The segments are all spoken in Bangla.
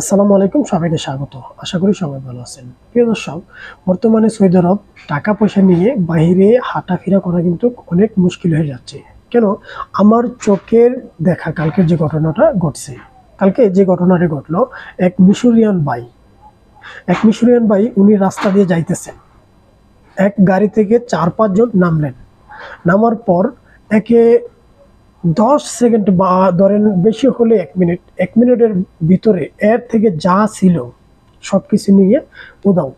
আসসালামু আলাইকুম, সবাইকে স্বাগত। আশা করি সবাই ভালো আছেন। প্রিয় দর্শক, বর্তমানে সৌদি আরব টাকা পয়সা নিয়ে বাইরে হাঁটাফেরা করা কিন্তু অনেক মুশকিল হয়ে যাচ্ছে। কেন? আমার চোখের দেখা কালকের যে ঘটনাটা ঘটছে, কালকে যে ঘটনাটি ঘটলো, এক মিশরিয়ান ভাই, এক মিশরিয়ান ভাই উনি রাস্তা দিয়ে যাইতেছেন। এক গাড়ি থেকে চার পাঁচজন নামলেন। নামার পর একে দশ সেকেন্ড বা ধরেন বেশি হলে এক মিনিট, এক মিনিটের ভিতরে এর থেকে যা ছিল সব কিছু নিয়ে উদাও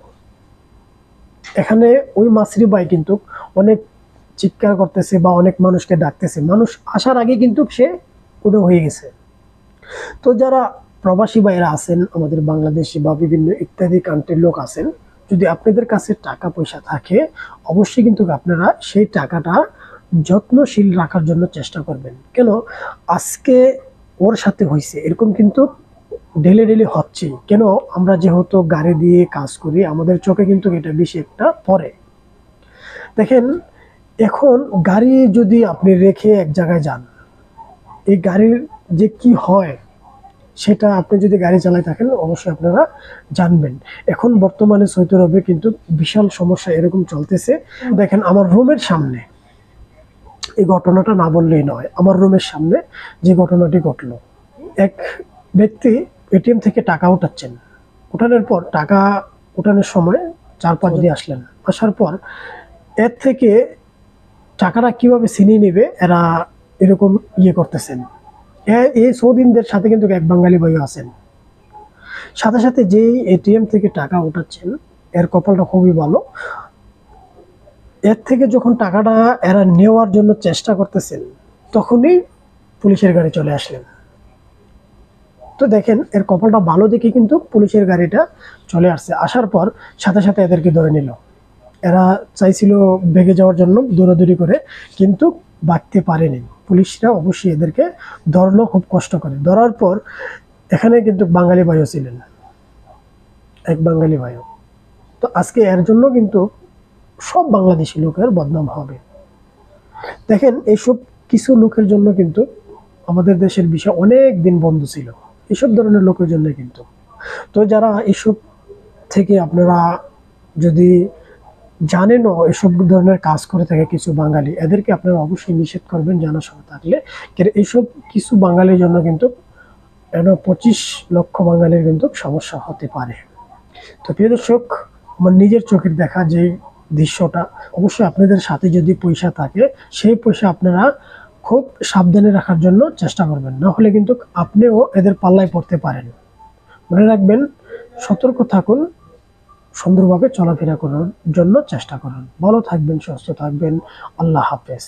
এখানে ওই মাসরি ভাই কিন্তু অনেক চিৎকার করতেছে বা অনেক মানুষকে ডাকতেছে। মানুষ আসার আগে কিন্তু সে উদাও হয়ে গেছে। তো যারা প্রবাসী ভাইরা আছেন, আমাদের বাংলাদেশি বা বিভিন্ন ইত্যাদি কান্ট্রির লোক আছেন, যদি আপনাদের কাছে টাকা পয়সা থাকে, অবশ্যই কিন্তু আপনারা সেই টাকাটা যত্নশীল রাখার জন্য চেষ্টা করবেন। কেন? আজকে ওর সাথে হয়েছে এরকম কিন্তু ডেলি ডেলি হচ্ছে কেন? আমরা যেহেতু গাড়ি দিয়ে কাজ করি, আমাদের চোখে কিন্তু এটা বেশি একটা পড়ে। দেখেন, এখন গাড়ি যদি আপনি রেখে এক জায়গায় যান, এই গাড়ির যে কি হয়, সেটা আপনি যদি গাড়ি চালাই থাকেন, অবশ্যই আপনারা জানবেন। এখন বর্তমানে সৌদি আরবে কিন্তু বিশাল সমস্যা এরকম চলতেছে। দেখেন, আমার রুমের সামনে এই ঘটনাটা না বললেই নয়। আমার রুমের সামনে যে ঘটনাটি ঘটলো, এক ব্যক্তি এটিএম থেকে টাকা উঠাচ্ছেন। উঠানোর পর টাকা উঠানোর সময় চার পাঁচ দিয়ে আসলেন। আসার পর এর থেকে টাকাটা কীভাবে ছিনিয়ে নেবে, এরা এরকম ইয়ে করতেছেন। এই সৌদিনদের সাথে কিন্তু এক বাঙালি ভাইও আছেন। সাথে সাথে যেই এটিএম থেকে টাকা উঠাচ্ছেন, এর কপালটা খুবই ভালো। এর থেকে যখন টাকাটা এরা নেওয়ার জন্য চেষ্টা করতেছেন, তখনই পুলিশের গাড়ি চলে আসলেন। তো দেখেন, এর কপালটা ভালো দেখে কিন্তু পুলিশের গাড়িটা চলে আসছে। আসার পর সাথে সাথে এদেরকে ধরে নিল। এরা চাইছিল বেগে যাওয়ার জন্য দৌড়াদৌড়ি করে, কিন্তু বাঁচতে পারেনি। পুলিশরা অবশ্যই এদেরকে ধরলো, খুব কষ্ট করে। ধরার পর এখানে কিন্তু বাঙালি ভাইও ছিলেন। এক বাঙালি ভাইও। তো আজকে এর জন্য কিন্তু সব বাংলাদেশি লোকের বদনাম হবে। দেখেন, এইসব কিছু লোকের জন্য কিন্তু আমাদের দেশের বিষয় অনেক দিন বন্ধ ছিল। এসব ধরনের লোকের জন্য কিন্তু। তো যারা এসব থেকে আপনারা যদি জানেনও এসব ধরনের কাজ করে থাকে কিছু বাঙালি, এদেরকে আপনারা অবশ্যই নিষেধ করবেন জানাশোনা থাকলে। কারণ এইসব কিছু বাঙালির জন্য কিন্তু এন পঁচিশ লক্ষ বাঙালির কিন্তু সমস্যা হতে পারে। তো প্রিয় দর্শক, আমার নিজের চোখের দেখা যে দৃশ্যটা অবশ্যই আপনাদের সাথে যদি পয়সা থাকে, সেই পয়সা আপনারা খুব সাবধানে রাখার জন্য চেষ্টা করবেন। না হলে কিন্তু আপনিও এদের পাল্লায় পড়তে পারেন। মনে রাখবেন, সতর্ক থাকুন, সুন্দরভাবে চলাফেরা করার জন্য চেষ্টা করুন। ভালো থাকবেন, সুস্থ থাকবেন। আল্লাহ হাফেজ।